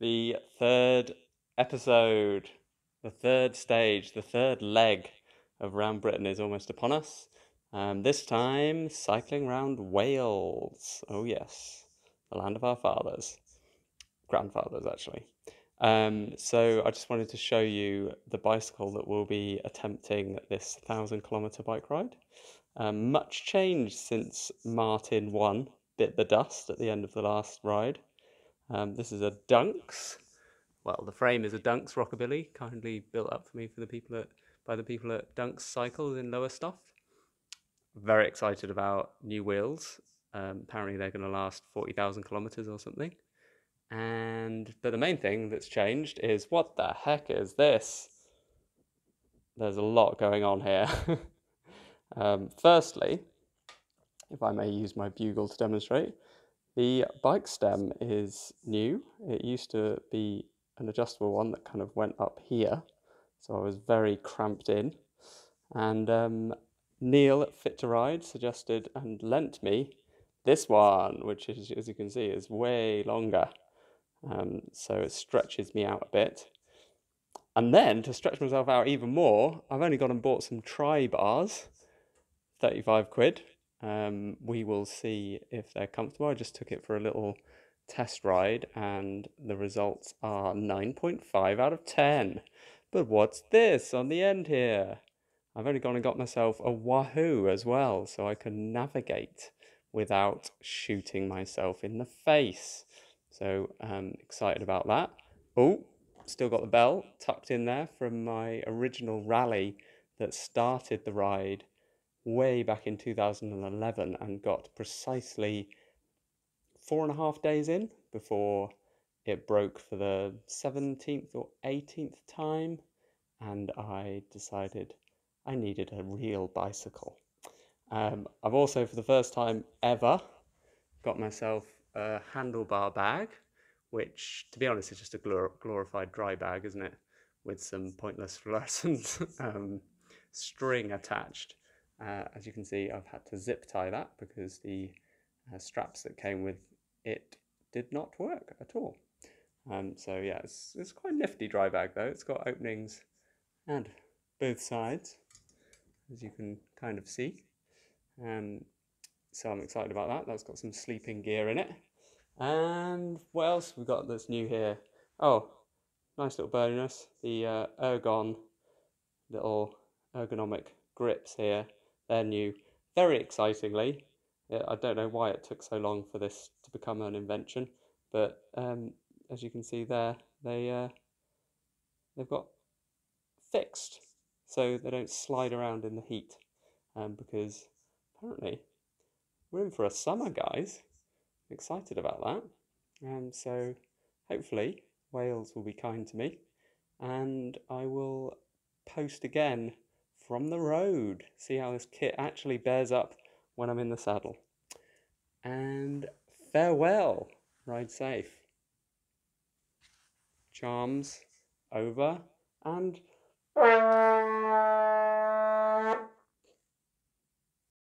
the third episode, the third stage, the third leg of Round Britain is almost upon us. Um, this time, cycling round Wales. Oh, yes, the land of our fathers, grandfathers, actually. Um, so, I just wanted to show you the bicycle that we'll be attempting this thousand kilometre bike ride. Um, much changed since Martin won, bit the dust at the end of the last ride. Um, this is a Dunx. Well, the frame is a Dunx Rockabilly, kindly built up for me for the people at by the people at Dunx Cycles in Lowestoft. Very excited about new wheels. Um, apparently, they're going to last forty thousand kilometers or something. And but the main thing that's changed is what the heck is this? There's a lot going on here. um, firstly, if I may use my bugle to demonstrate, the bike stem is new. It used to be an adjustable one that kind of went up here, so I was very cramped in. And um, Neil at Fit to Ride suggested and lent me this one, which is, as you can see, is way longer. Um, so it stretches me out a bit. And then to stretch myself out even more, I've only gone and bought some tri bars, 35 quid, um, we will see if they're comfortable. I just took it for a little test ride and the results are 9.5 out of 10. But what's this on the end here? I've only gone and got myself a Wahoo as well so I can navigate without shooting myself in the face. So um, excited about that. Oh, still got the bell tucked in there from my original Raleigh that started the ride way back in 2011 and got precisely four and a half days in before it broke for the 17th or 18th time and I decided I needed a real bicycle. Um, I've also, for the first time ever, got myself a handlebar bag, which, to be honest, is just a glor- glorified dry bag, isn't it? With some pointless fluorescent um, string attached. Uh, as you can see, I've had to zip tie that because the uh, straps that came with it did not work at all. Um, so yeah, it's, it's quite a nifty dry bag though. It's got openings and both sides, as you can kind of see. Um, so I'm excited about that. That's got some sleeping gear in it. And what else we got that's new here? Oh, nice little bonus. The uh, Ergon little ergonomic grips here they're new. Very excitingly, I don't know why it took so long for this to become an invention, but um, as you can see there, they uh, they've got fixed so they don't slide around in the heat. Um, because apparently we're in for a summer, guys. I'm excited about that. And um, so hopefully Wales will be kind to me, and I will post again from the road. See how this kit actually bears up when I'm in the saddle. And farewell, ride safe. Charms over and.